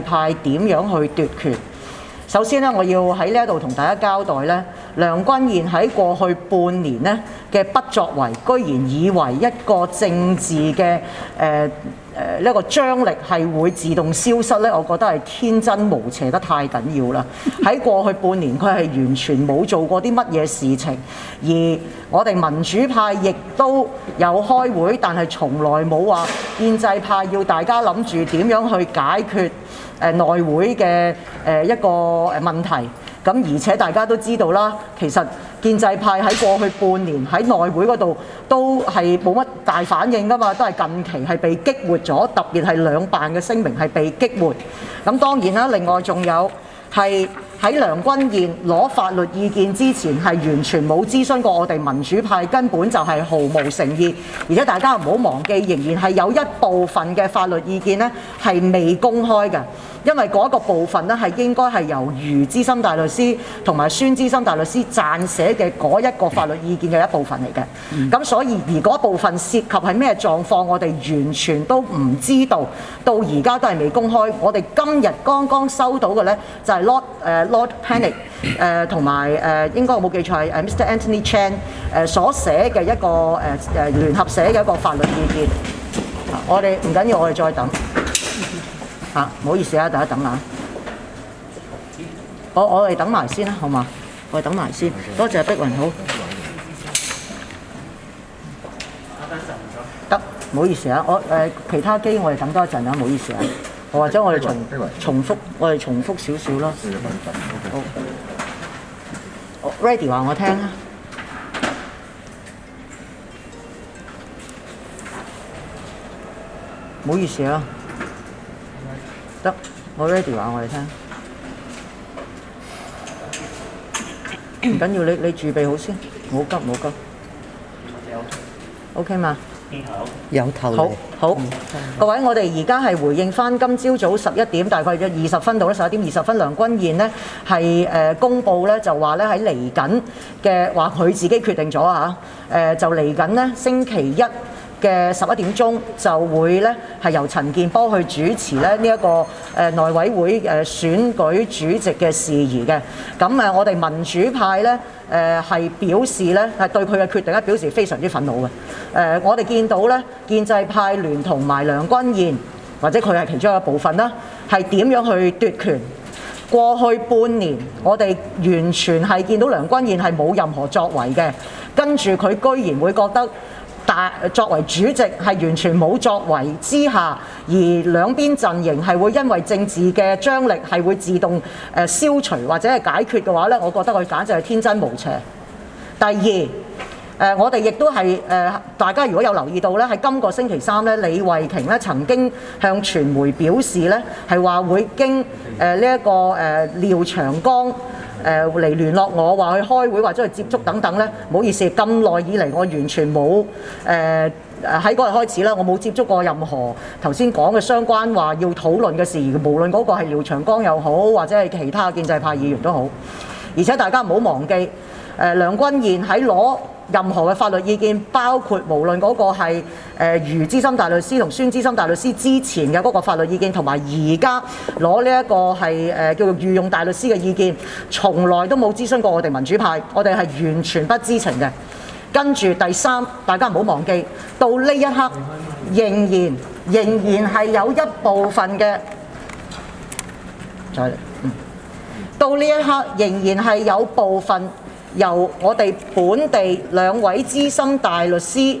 派點樣去奪權。首先咧，我要喺呢一度同大家交代咧，梁君彥喺過去半年咧嘅不作為，居然以為一個政治嘅誒誒呢個張力係會自動消失咧，我覺得係天真無邪得太緊要啦！喺過去半年，佢係完全冇做過啲乜嘢事情，而我哋民主派亦都有開會，但係從來冇話建制派要大家諗住點樣去解決誒內會嘅誒一個誒問題。咁而且大家都知道啦，其實建制派喺過去半年喺內會嗰度都係冇乜大反應噶嘛，都係近期係被激活咗，特別係兩辦嘅聲明係被激活。咁當然啦，另外仲有係喺梁君彥攞法律意見之前係完全冇諮詢過我哋民主派，根本就係毫無誠意。而且大家唔好忘記，仍然係有一部分嘅法律意見呢係未公開嘅。因為嗰個部分咧係應該係由余資深大律師同埋孫資深大律師撰寫嘅嗰一個法律意見嘅一部分嚟嘅。咁、所以而嗰部分涉及係咩狀況，我哋完全都唔知道，到而家都係未公開。我哋今日剛剛收到嘅咧就係 Lord 誒、Lord Panic 誒同埋誒應該我冇記錯係誒 Mr Anthony Chan 誒所寫嘅一個誒誒聯合寫嘅一個法律意見。我哋唔緊要，我哋再等。嚇，唔好意思啊，大家等下。我我哋等埋先啦，好嘛？我哋等埋先。多謝碧雲，好。得，唔好意思啊，我誒、呃其他機我哋等多一陣啊，唔好意思啊。或者我哋重重複，我哋重複少少啦。好。我 ready 話我聽啊。唔好意思啊。得，我 ready 話我哋聽。唔緊要，你你預備好先，唔好急唔好急。OK 嘛？有頭好嚟，好，各位，我哋而家係回應翻今朝早十一點，大概約二十分到咧，十一點二十分，梁君彥呢係誒公佈咧，就話咧喺嚟緊嘅話，佢自己決定咗啊嚇，誒就嚟緊呢星期一。嘅十一點鐘就會咧係由陳建波去主持咧呢一個誒內委會誒選舉主席嘅事宜嘅。咁誒我哋民主派咧誒係表示咧係對佢嘅決定咧表示非常之憤怒嘅。誒我哋見到咧建制派聯同埋梁君彥或者佢係其中一部分啦，係點樣去奪權？過去半年，我哋完全係見到梁君彥係冇任何作為嘅，跟住佢居然會覺得大作為主席係完全冇作為之下，而兩邊陣營係會因為政治嘅張力係會自動誒消除或者係解決嘅話咧，我覺得佢簡直係天真無邪。第二。誒、我哋亦都係誒，大家如果有留意到咧，喺今個星期三咧，李慧瓊咧曾經向傳媒表示咧，係話會經誒呢一個誒、廖長江誒嚟聯絡我，話去開會或者去接觸等等咧。唔好意思，咁耐以嚟我完全冇誒。誒喺嗰日開始啦，我冇接觸過任何頭先講嘅相關話要討論嘅事，無論嗰個係廖長江又好，或者係其他建制派議員都好。而且大家唔好忘記，誒、梁君彥喺攞任何嘅法律意見，包括無論嗰個係誒余資深大律師同孫資深大律師之前嘅嗰個法律意見，同埋而家攞呢一個係誒、叫做御用大律師嘅意見，從來都冇諮詢過我哋民主派，我哋係完全不知情嘅。跟住第三，大家唔好忘記，到呢一刻仍然仍然係有一部分嘅，再嚟，到呢一刻，仍然係有部分由我哋本地兩位資深大律師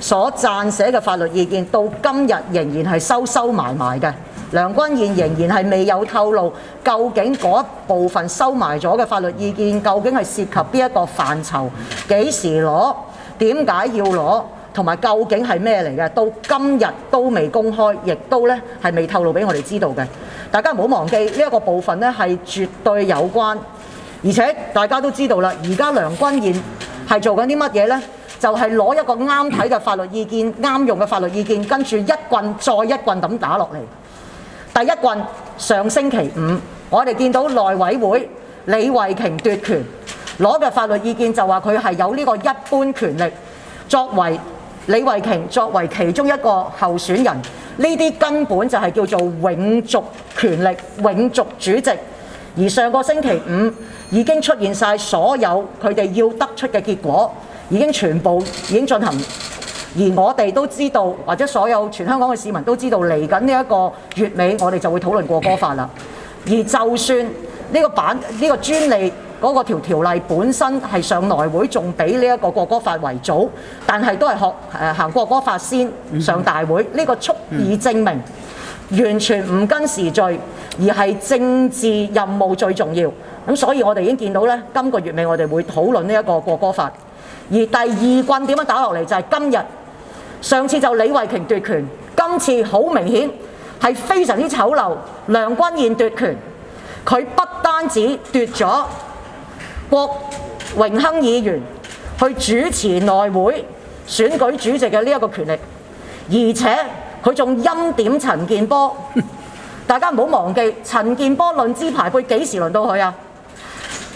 所撰寫嘅法律意見，到今日仍然係收收埋埋嘅。梁君彥仍然係未有透露究竟嗰一部分收埋咗嘅法律意見，究竟係涉及邊一個範疇，幾時攞，點解要攞？同埋究竟係咩嚟嘅？到今日都未公開，亦都咧係未透露俾我哋知道嘅。大家唔好忘記呢一個部分咧係絕對有關，而且大家都知道啦。而家梁君彦係做緊啲乜嘢呢？就係攞一個啱睇嘅法律意見、啱用嘅法律意見，跟住一棍再一棍咁打落嚟。第一棍上星期五，我哋見到內委會李慧瓊奪權攞嘅法律意見就話佢係有呢個一般權力作為李慧瓊作為其中一個候選人，呢啲根本就係叫做永續權力、永續主席。而上個星期五已經出現晒所有佢哋要得出嘅結果，已經全部已經進行。而我哋都知道，或者所有全香港嘅市民都知道，嚟緊呢一個月尾，我哋就會討論過歌法啦。而就算呢個版呢、個專利嗰個條條例本身係上內會，仲比呢一個國歌法為早，但係都係學誒、行國歌法先上大會，呢、呢個足以證明。完全唔跟時序，而係政治任務最重要。咁所以我哋已經見到咧，今個月尾我哋會討論呢一個國歌法。而第二棍點樣打落嚟就係今日。上次就李慧瓊奪權，今次好明顯係非常之醜陋。梁君彥奪權，佢不單止奪咗郭榮亨議員去主持內會選舉主席嘅呢一個權力，而且，佢仲陰點陳建波，大家唔好忘記陳建波論資排輩幾時輪到佢啊？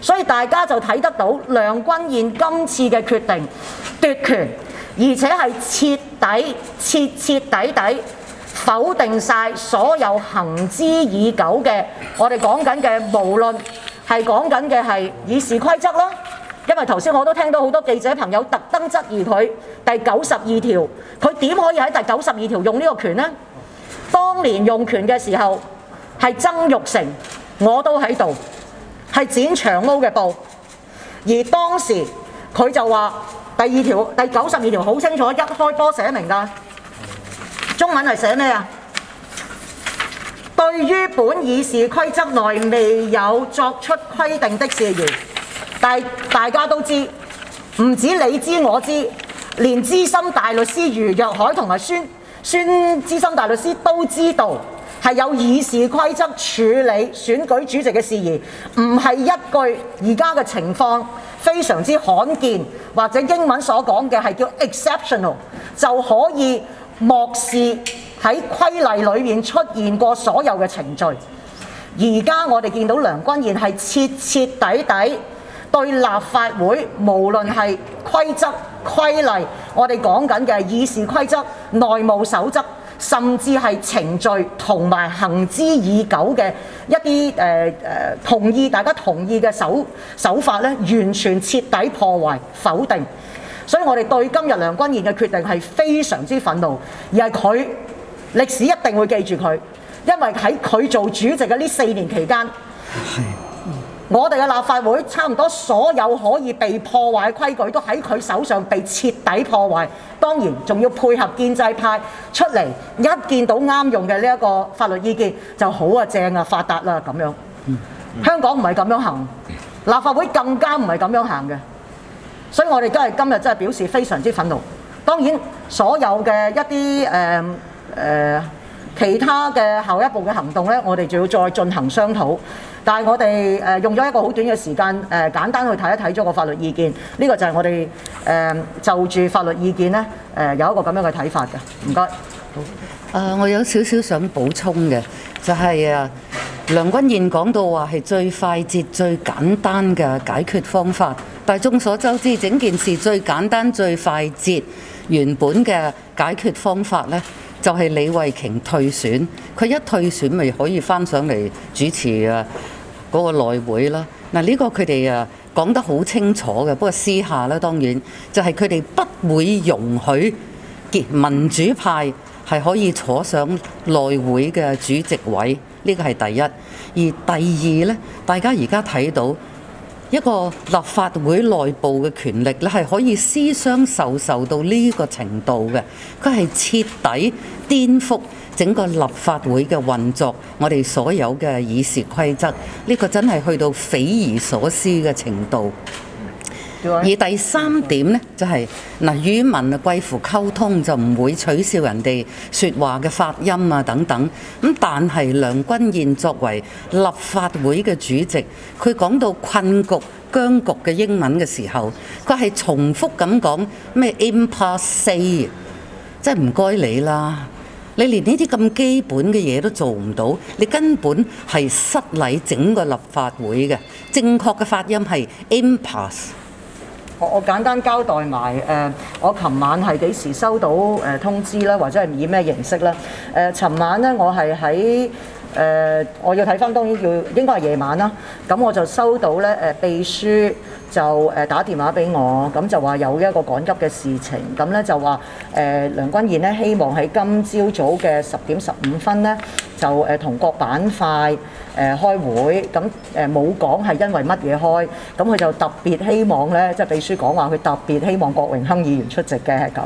所以大家就睇得到梁君彥今次嘅決定奪權，而且係徹底、徹徹底底否定晒所有行之已久嘅我哋講緊嘅，無論係講緊嘅係議事規則啦，因為頭先我都聽到好多記者朋友特登質疑佢第九十二條，佢點可以喺第九十二條用呢個權呢？當年用權嘅時候係曾玉成，我都喺度，係剪長毛嘅布。而當時佢就話第二條第九十二條好清楚，一開波寫明㗎。中文係寫咩啊？對於本議事規則內未有作出規定的事宜，但大家都知，唔止你知我知，連資深大律師余若海同埋孫。孫資深大律師都知道係有議事規則處理選舉主席嘅事宜，唔係一句而家嘅情況非常之罕見，或者英文所講嘅係叫 exceptional 就可以漠視喺規例裏面出現過所有嘅程序。而家我哋見到梁君彥係徹徹底底對立法會，無論係規則。規例，我哋講緊嘅議事規則、內務守則，甚至係程序同埋行之已久嘅一啲誒誒同意大家同意嘅手手法咧，完全徹底破壞否定。所以我哋對今日梁君彥嘅決定係非常之憤怒，而係佢歷史一定會記住佢，因為喺佢做主席嘅呢四年期間。我哋嘅立法會差唔多所有可以被破壞嘅規矩，都喺佢手上被徹底破壞。當然，仲要配合建制派出嚟，一見到啱用嘅呢一個法律意見就好啊，正啊，發達啦咁樣。香港唔係咁樣行，立法會更加唔係咁樣行嘅。所以我哋都係今日真係表示非常之憤怒。當然，所有嘅一啲誒誒其他嘅後一步嘅行動呢，我哋就要再進行商討。但係我哋誒用咗一個好短嘅時間誒、簡單去睇一睇咗個法律意見。呢、個就係我哋誒、就住法律意見咧誒、有一個咁樣嘅睇法嘅。唔該。好。誒，我有少少想補充嘅，就係、是、啊，梁君彥講到話係最快捷、最簡單嘅解決方法。但係眾所周知，整件事最簡單、最快捷原本嘅解決方法咧。就係李慧瓊退選，佢一退選咪可以翻上嚟主持啊嗰個內會啦。嗱、呢個佢哋啊講得好清楚嘅，不過私下咧當然就係佢哋不會容許民主派係可以坐上內會嘅主席位，呢個係第一。而第二呢，大家而家睇到。一個立法會內部嘅權力咧，係可以私相授受到呢個程度嘅，佢係徹底顛覆整個立法會嘅運作，我哋所有嘅議事規則，呢個真係去到匪夷所思嘅程度。而第三點呢，就係、嗱語文啊貴乎溝通，就唔會取笑人哋説話嘅發音啊等等。咁但係梁君彥作為立法會嘅主席，佢講到困局僵局嘅英文嘅時候，佢係重複咁講咩 impasse，即係唔該你啦。你連呢啲咁基本嘅嘢都做唔到，你根本係失禮整個立法會嘅。正確嘅發音係 impasse。我我簡單交代埋誒、我琴晚係幾時收到誒、通知啦，或者係以咩形式啦？誒、呃，尋晚咧我係喺誒，我要睇翻，當然要應該係夜晚啦。咁我就收到咧誒、秘書就誒、打電話俾我，咁就話有一個趕急嘅事情，咁咧就話誒、梁君彦咧希望喺今朝早嘅十點十五分咧就誒同、各板塊。誒、開會，咁誒冇講係因為乜嘢開，咁佢就特別希望咧，即係秘書講話，佢特別希望郭榮亨議員出席嘅係咁。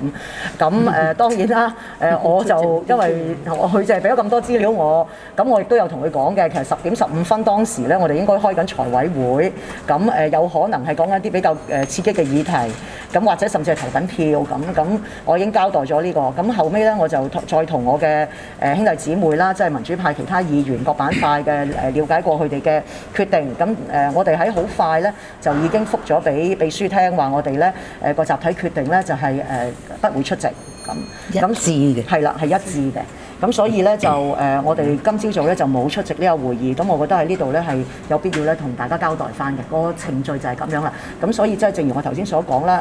咁誒、當然啦，誒、我就因為我佢就係俾咗咁多資料我，咁我亦都有同佢講嘅，其實十點十五分當時咧，我哋應該開緊財委會，咁誒、有可能係講緊一啲比較誒刺激嘅議題，咁或者甚至係投緊票咁，咁我已經交代咗呢、個，咁後尾咧我就再同我嘅誒兄弟姊妹啦，即係民主派其他議員各板塊嘅誒了解過佢哋嘅決定，咁誒、我哋喺好快咧就已經覆咗俾秘書聽話，我哋咧誒個集體決定咧就係、誒、不會出席。咁，一咁致嘅。係啦，係一致嘅。咁所以咧就誒、我哋今朝早咧就冇出席呢個會議，咁我覺得喺呢度咧係有必要咧同大家交代翻嘅，個程序就係咁樣啦。咁所以即係正如我頭先所講啦，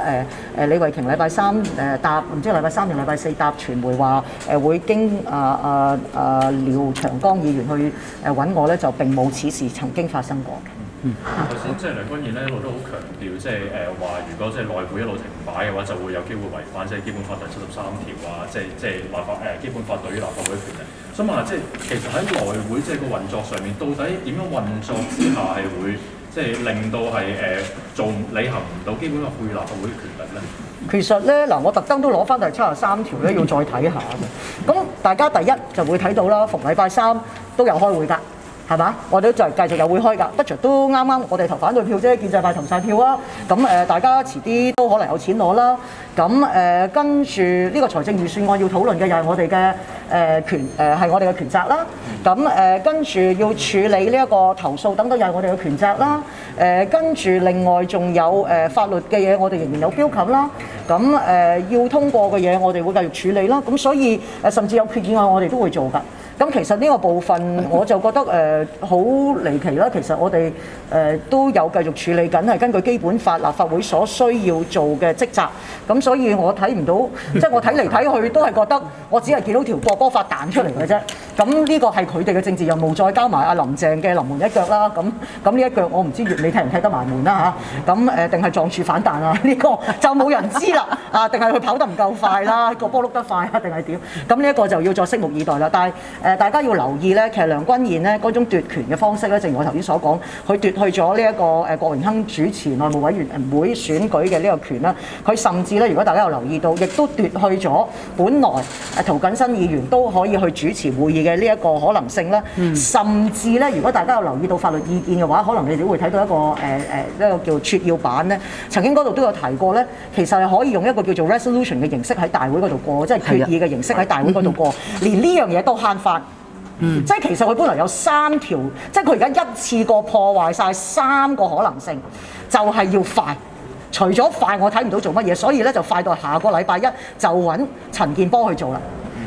誒、誒李慧瓊禮拜三誒、答，唔知禮拜三定禮拜四答傳媒話誒、會經啊啊啊廖長江議員去誒揾我咧，就並冇此事曾經發生過嘅。頭先即係梁君彥咧一路都好強調，即係誒話，如果即係內會一路停擺嘅話，就會有機會違反即係基本法第七十三條啊，即係即係立法誒基本法對於立法會嘅權力。想問下，即係其實喺內會即係個運作上面，到底點樣運作之下係會即係令到係誒、做履行唔到基本法賦予立法會嘅權力咧？其實咧，嗱，我特登都攞翻第七十三條咧，要再睇下嘅。咁大家第一就會睇到啦，逢禮拜三都有開會㗎，係嘛？我哋都就係繼續有會開㗎。不過都啱啱我哋投反對票啫，建制派投晒票啊。咁誒、大家遲啲都可能有錢攞啦。咁誒、跟住呢個財政預算案要討論嘅又係我哋嘅誒權誒係、我哋嘅權責啦。咁誒、跟住要處理呢一個投訴等等又係我哋嘅權責啦。誒、跟住另外仲有誒、法律嘅嘢，我哋仍然有標冚啦。咁誒、要通過嘅嘢，我哋會繼續處理啦。咁所以誒、甚至有決議案，我哋都會做㗎。咁其實呢個部分我就覺得誒好、離奇啦。其實我哋誒、呃都有繼續處理緊，係根據基本法立法會所需要做嘅職責。咁所以我睇唔到，即係我睇嚟睇去都係覺得我只係見到條國歌法彈出嚟嘅啫。咁呢個係佢哋嘅政治任務，再加埋阿林鄭嘅臨門一腳啦。咁咁呢一腳我唔知月尾踢唔踢得埋門啦嚇。咁誒定係撞柱反彈啊？呢、個 就冇人知啦。啊，定係佢跑得唔夠快啦？個波碌得快啊？定係點？咁呢一個就要再拭目以待啦。但係誒、呃大家要留意咧，其實梁君彥咧嗰種奪權嘅方式咧，正如我頭先所講，佢奪去咗呢一個誒郭榮亨主持內務委員會選舉嘅呢個權啦。佢甚至咧，如果大家有留意到，亦都奪去咗本來誒涂謹申議員都可以去主持會議嘅呢一個可能性啦。甚至咧，如果大家有留意到法律意見嘅話，可能你哋都會睇到一個誒誒一個叫撮要版咧，曾經嗰度都有提過咧，其實係可以用一個叫做 resolution 嘅形式喺大會嗰度過，即係決議嘅形式喺大會嗰度過，連呢樣嘢都慳翻。即係其實佢本來有三條，即係佢而家一次過破壞晒三個可能性，就係、要快。除咗快，我睇唔到做乜嘢，所以咧就快到下個禮拜一就揾陳建波去做啦。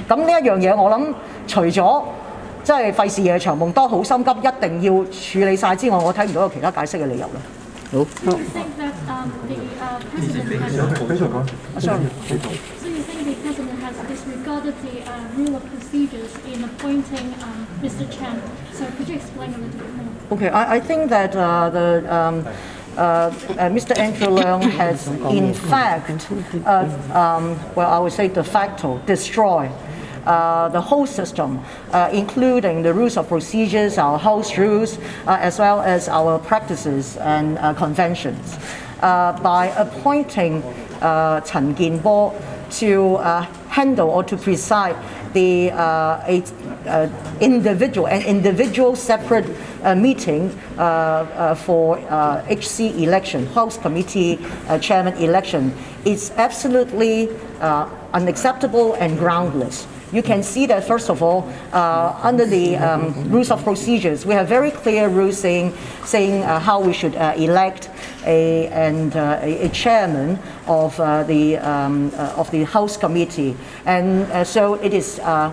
咁呢一樣嘢，我諗除咗即係費事夜長夢多，好心急，一定要處理晒之外，我睇唔到有其他解釋嘅理由啦。好。The uh, rule of procedures in appointing um, Mr. Chen? So could you explain a little bit more? Okay, I, I think that uh, the um, uh, uh, Mr. Andrew Leung has, in fact, uh, um, well, I would say de facto destroyed uh, the whole system, uh, including the rules of procedures, our house rules, uh, as well as our practices and uh, conventions, by appointing Chen Jianbo to handle or to preside the uh, uh, individual an individual separate uh, meeting for HC election, House Committee Chairman election is absolutely unacceptable and groundless. You can see that first of all, uh, under the um, rules of procedures, we have very clear rules saying saying uh, how we should uh, elect a and uh, a, chairman of uh, the um, uh, of the House Committee, and uh, so it is. Uh,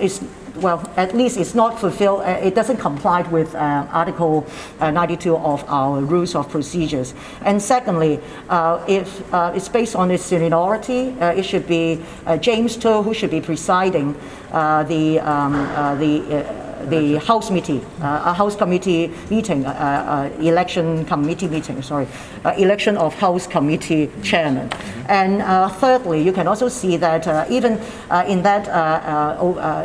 is well, at least it's not fulfilled, it doesn't comply with Article uh, 92 of our Rules of Procedures. And secondly, if it's based on its seniority, it should be James To who should be presiding the, um, the the House meeting, uh, a House committee meeting, uh, uh, election committee meeting, sorry, election of House committee chairman. And uh, thirdly, you can also see that even in that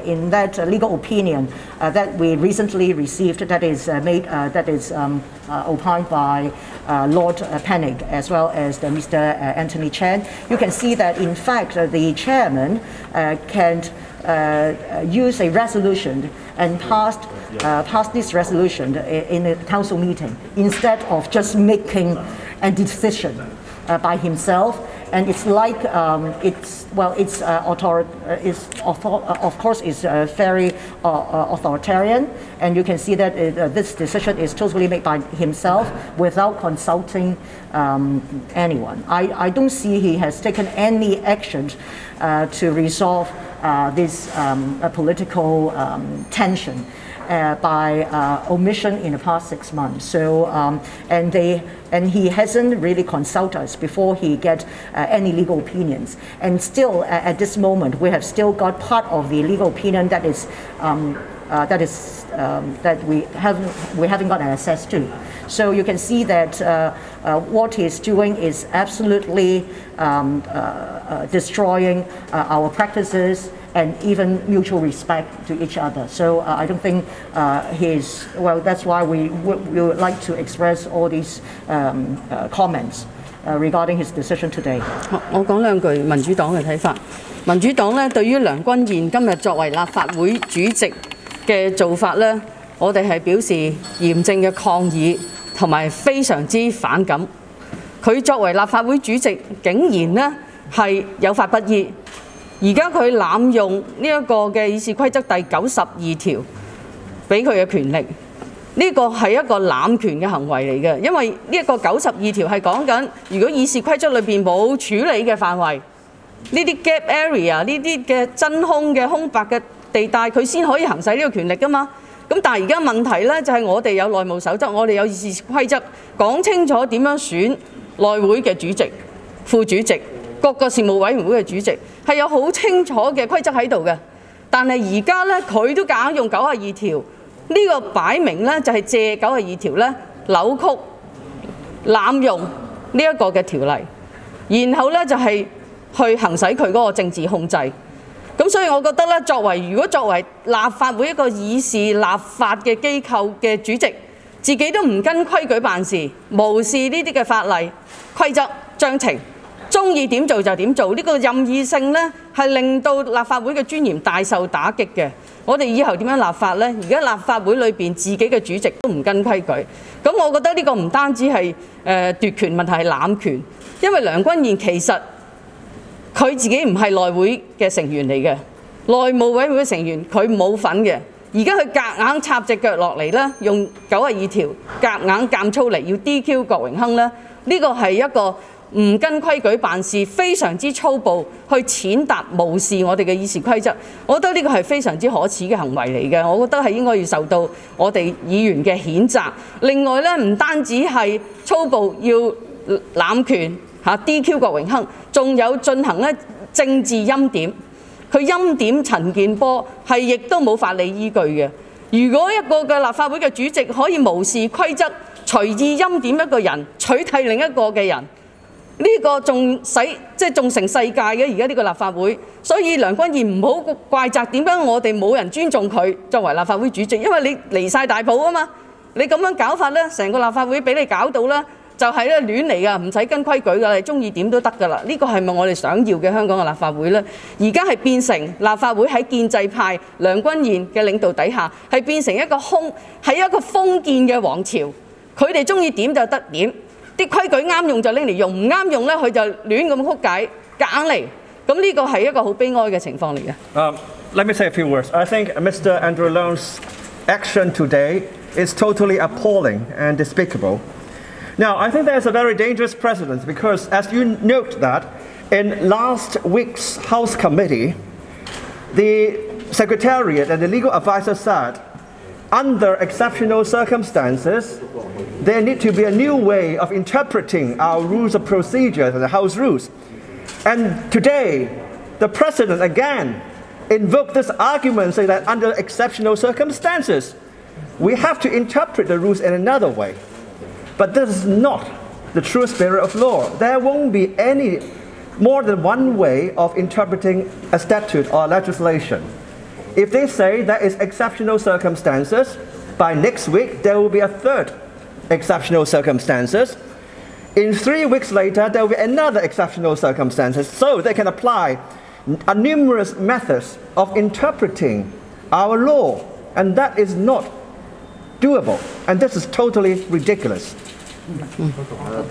in that legal opinion that we recently received, that is made, that is um, opined by uh, Lord uh, Panic as well as the Mr. uh, Anthony Chan, you can see that in fact uh, the chairman uh, can uh, uh, use a resolution and passed, uh, pass this resolution in a council meeting instead of just making a decision uh, by himself. And it's like um, it's well, it's uh, author, uh, it's author, uh, of course, it's uh, very authoritarian, and you can see that it, this decision is totally made by himself without consulting um, anyone. I, I don't see he has taken any action to resolve this um, political um, tension uh, by uh, omission in the past six months. So, um, and they and he hasn't really consulted us before he get uh, any legal opinions. And still, at this moment, we have still got part of the legal opinion that is. Um, uh, that is um, that we haven't we haven't got access to. So you can see that uh, uh, what he's doing is absolutely um, uh, uh, destroying uh, our practices and even mutual respect to each other. So I don't think uh, he's well. That's why we would, we like to express all these comments regarding his decision today. 我我講兩句民主黨嘅睇法。民主黨咧對於梁君彥今日作為立法會主席嘅做法咧，我哋係表示嚴正嘅抗議同埋非常之反感。佢作為立法會主席，竟然呢係有法不依。而家佢濫用呢一個嘅議事規則第九十二條俾佢嘅權力。呢個係一個濫權嘅行為嚟嘅，因為呢一個九十二條係講緊，如果議事規則裏邊冇處理嘅範圍，呢啲 gap area 呢啲嘅真空嘅空白嘅地帶，佢先可以行使呢個權力噶嘛。咁但係而家問題呢，就係、我哋有內務守則，我哋有議事規則，講清楚點樣選內會嘅主席、副主席、各個事務委員會嘅主席，係有好清楚嘅規則喺度嘅。但係而家呢，佢都夾硬用九十二條。呢個擺明咧就係借九十二條咧扭曲、濫用呢一個嘅條例，然後咧就係、去行使佢嗰個政治控制。咁所以我覺得咧，作為如果作為立法會一個議事立法嘅機構嘅主席，自己都唔跟規矩辦事，無視呢啲嘅法例、規則、章程。中意點做就點做，呢、個任意性呢係令到立法會嘅尊嚴大受打擊嘅。我哋以後點樣立法呢？而家立法會裏邊自己嘅主席都唔跟規矩，咁我覺得呢個唔單止係誒、呃、奪權問題，係濫權。因為梁君彥其實佢自己唔係內會嘅成員嚟嘅，內務委員會成員佢冇份嘅。而家佢夾硬插隻腳落嚟咧，用九十二條夾硬監粗嚟要 DQ 郭榮亨咧，呢個係一個唔跟規矩辦事，非常之粗暴，去踐踏無視我哋嘅議事規則。我覺得呢個係非常之可恥嘅行為嚟嘅，我覺得係應該要受到我哋議員嘅譴責。另外咧，唔單止係粗暴要濫權嚇 DQ 郭榮亨，仲有進行咧政治陰點。佢陰點陳建波係亦都冇法理依據嘅。如果一個嘅立法會嘅主席可以無視規則，隨意陰點一個人，取替另一個嘅人，呢、個仲使即係仲成世界嘅而家呢個立法會。所以梁君彥唔好怪責點解我哋冇人尊重佢作為立法會主席，因為你離晒大譜啊嘛。你咁樣搞法咧，成個立法會俾你搞到咧，就係咧亂嚟㗎，唔使跟規矩㗎，你中意點都得㗎啦。呢個係咪我哋想要嘅香港嘅立法會呢？而家係變成立法會喺建制派梁君彥嘅領導底下，係變成一個空係一個封建嘅王朝，佢哋中意點就得點，啲规矩啱用就拎嚟用，唔啱用呢，佢就乱咁曲解，夹硬嚟。咁呢个系一个好悲哀嘅情况嚟嘅。 Um, let me say a few words. I think Mr. Andrew Leung's action today is totally appalling and despicable. Now, I think there's a very dangerous precedent because, as you note that in last week's House committee, the Secretariat and the legal advisor said, under exceptional circumstances, there need to be a new way of interpreting our rules of procedure and the House rules. And today, the President again invoked this argument, saying that under exceptional circumstances, we have to interpret the rules in another way. But this is not the true spirit of law. There won't be any more than one way of interpreting a statute or legislation. If they say there is exceptional circumstances, by next week there will be a third exceptional circumstances. In three weeks later, there will be another exceptional circumstances. So they can apply a numerous methods of interpreting our law, and that is not doable. And this is totally ridiculous. Uh,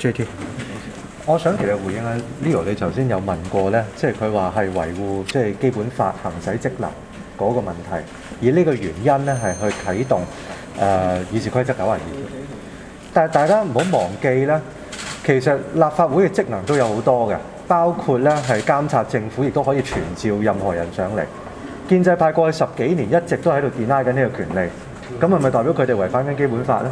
我我想其實回應下 Leo 你頭先有問過咧，即係佢話係維護即係基本法行使職能嗰個問題，而呢個原因咧係去啟動誒、呃、議事規則九廿二。但係大家唔好忘記咧，其實立法會嘅職能都有好多嘅，包括咧係監察政府，亦都可以傳召任何人上嚟。建制派過去十幾年一直都喺度 deny 緊呢個權利，咁係咪代表佢哋違反緊基本法咧？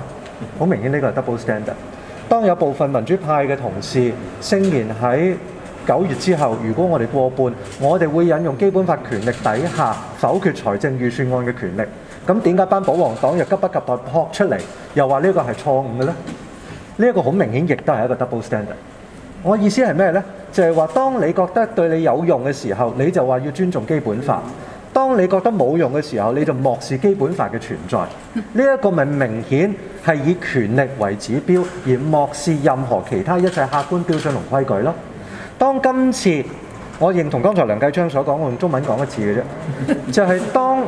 好明顯呢個係 double standard。當有部分民主派嘅同事聲言喺九月之後，如果我哋過半，我哋會引用基本法權力底下否決財政預算案嘅權力。咁點解班保皇黨又急不及待撲出嚟，又話呢個係錯誤嘅呢？呢、一個好明顯，亦都係一個 double standard。我意思係咩呢？就係、話，當你覺得對你有用嘅時候，你就話要尊重基本法；當你覺得冇用嘅時候，你就漠視基本法嘅存在。呢、一個咪明顯係以權力為指標，而漠視任何其他一切客觀標準同規矩咯。當今次我認同剛才梁繼昌所講，我用中文講一次嘅啫，就係、當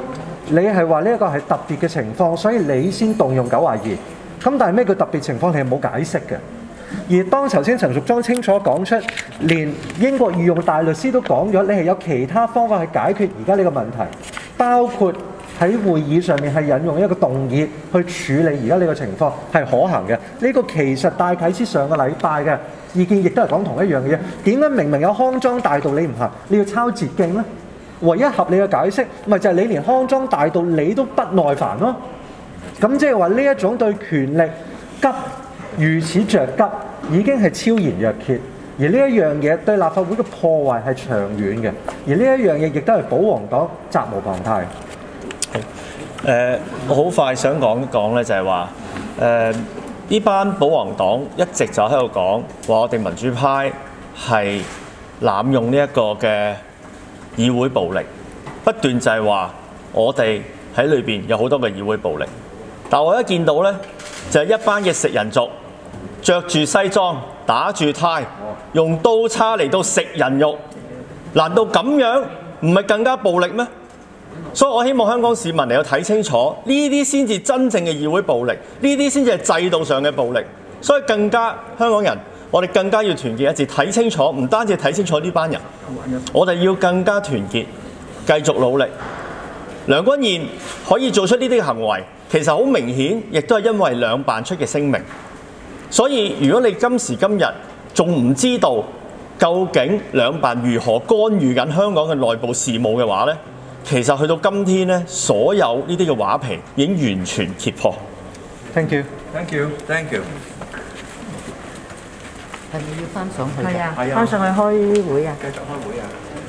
你係話呢一個係特別嘅情況，所以你先動用九廿二。咁但係咩叫特別情況？你係冇解釋嘅。而當頭先陳淑莊清楚講出，連英國御用大律師都講咗，你係有其他方法去解決而家呢個問題，包括喺會議上面係引用一個動議去處理而家呢個情況係可行嘅。呢、個其實大啟之上個禮拜嘅意見亦都係講同一樣嘅嘢。點解明明有康莊大道你唔行，你要抄捷徑呢？唯一合理嘅解釋，咪就係你連康莊大道你都不耐煩咯。咁即係話呢一種對權力急如此着急，已經係超然若揭。而呢一樣嘢對立法會嘅破壞係長遠嘅，而呢一樣嘢亦都係保皇黨責無旁貸。誒、我好快想講一講咧，就係話誒呢班保皇黨一直就喺度講話，我哋民主派係濫用呢一個嘅議會暴力，不斷就係話我哋喺裏邊有好多嘅議會暴力。但我一見到呢，就係、一班嘅食人族，着住西裝，打住呔，用刀叉嚟到食人肉，難道咁樣唔係更加暴力咩？所以我希望香港市民嚟到睇清楚，呢啲先至真正嘅議會暴力，呢啲先至係制度上嘅暴力。所以更加香港人，我哋更加要團結一致，睇清楚，唔單止睇清楚呢班人，我哋要更加團結，繼續努力。梁君彥可以做出呢啲行為，其實好明顯，亦都係因為兩辦出嘅聲明。所以如果你今時今日仲唔知道究竟兩辦如何干預緊香港嘅內部事務嘅話呢，其實去到今天呢，所有呢啲嘅畫皮已經完全揭破。Thank you。Thank you, thank you. 係咪要翻上去㗎？係啊，翻上去開會啊！繼續開會啊！